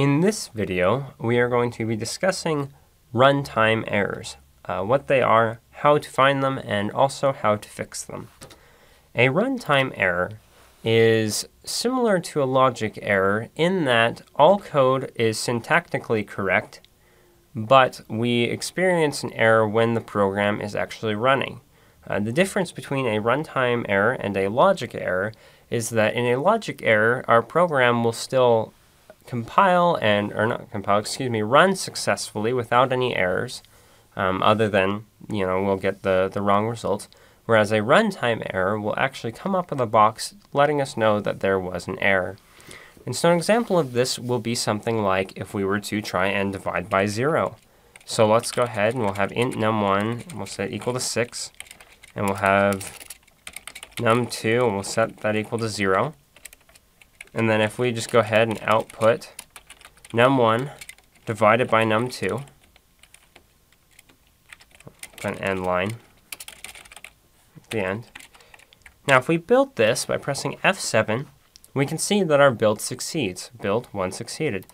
In this video, we are going to be discussing runtime errors, uh, what they are, how to find them, and also how to fix them. A runtime error is similar to a logic error in that all code is syntactically correct, but we experience an error when the program is actually running. Uh, the difference between a runtime error and a logic error is that in a logic error, our program will still compile and, or not compile, excuse me, run successfully without any errors, um, other than, you know, we'll get the, the wrong result. Whereas a runtime error will actually come up with a box letting us know that there was an error. And so an example of this will be something like if we were to try and divide by zero. So let's go ahead and we'll have int num1, and we'll set equal to 6, and we'll have num2, and we'll set that equal to 0. And then if we just go ahead and output num1 divided by num2, an end line at the end. Now if we build this by pressing F7, we can see that our build succeeds. Build 1 succeeded.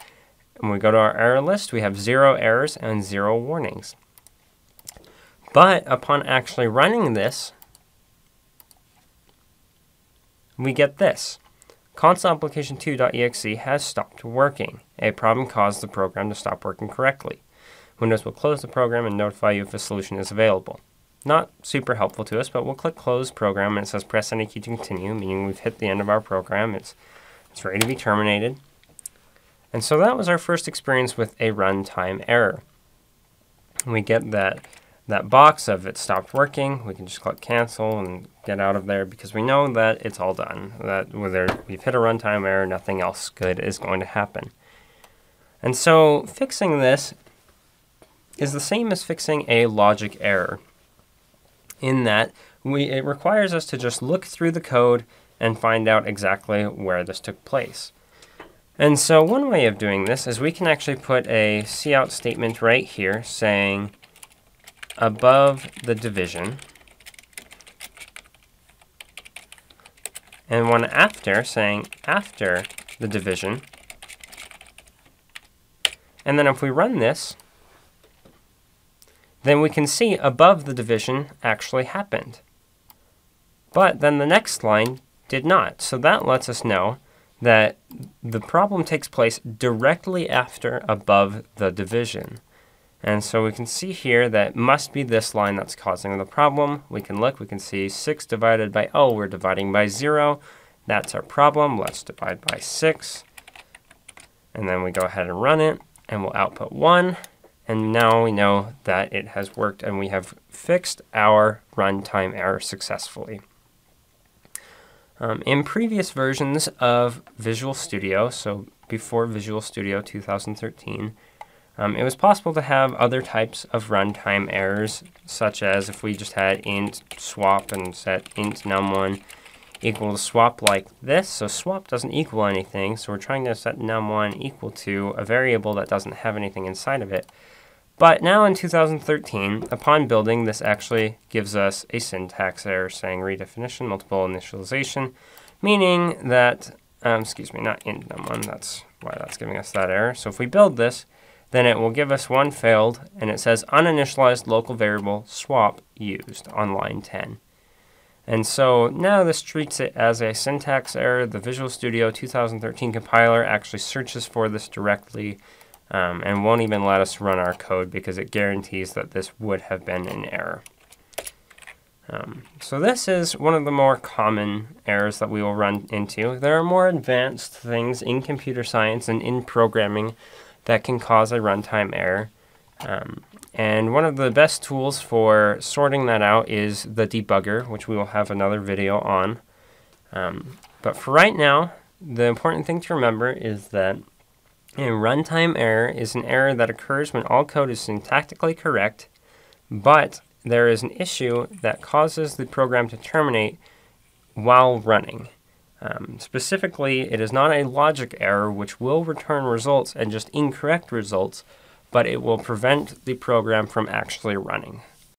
And we go to our error list, we have zero errors and zero warnings. But upon actually running this, we get this. Console application 2.exe has stopped working. A problem caused the program to stop working correctly. Windows will close the program and notify you if a solution is available. Not super helpful to us, but we'll click close program and it says press any key to continue, meaning we've hit the end of our program. It's, it's ready to be terminated. And so that was our first experience with a runtime error. We get that that box of it stopped working, we can just click cancel and get out of there because we know that it's all done. That whether we've hit a runtime error, nothing else good is going to happen. And so fixing this is the same as fixing a logic error in that we, it requires us to just look through the code and find out exactly where this took place. And so one way of doing this is we can actually put a cout statement right here saying above the division, and one after saying after the division. And then if we run this, then we can see above the division actually happened. But then the next line did not. So that lets us know that the problem takes place directly after above the division. And so we can see here that must be this line that's causing the problem. We can look, we can see 6 divided by, oh, we're dividing by 0. That's our problem. Let's divide by 6. And then we go ahead and run it, and we'll output 1. And now we know that it has worked, and we have fixed our runtime error successfully. Um, in previous versions of Visual Studio, so before Visual Studio 2013, um, it was possible to have other types of runtime errors, such as if we just had int swap and set int num1 equal to swap like this. So swap doesn't equal anything, so we're trying to set num1 equal to a variable that doesn't have anything inside of it. But now in 2013, upon building, this actually gives us a syntax error saying redefinition, multiple initialization, meaning that, um, excuse me, not int num1, that's why that's giving us that error. So if we build this, then it will give us one failed, and it says uninitialized local variable swap used on line 10. And so now this treats it as a syntax error. The Visual Studio 2013 compiler actually searches for this directly um, and won't even let us run our code because it guarantees that this would have been an error. Um, so this is one of the more common errors that we will run into. There are more advanced things in computer science and in programming that can cause a runtime error. Um, and one of the best tools for sorting that out is the debugger, which we will have another video on. Um, but for right now, the important thing to remember is that a runtime error is an error that occurs when all code is syntactically correct, but there is an issue that causes the program to terminate while running. Um, specifically, it is not a logic error which will return results and just incorrect results, but it will prevent the program from actually running.